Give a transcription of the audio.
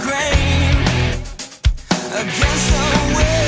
grain against the wind.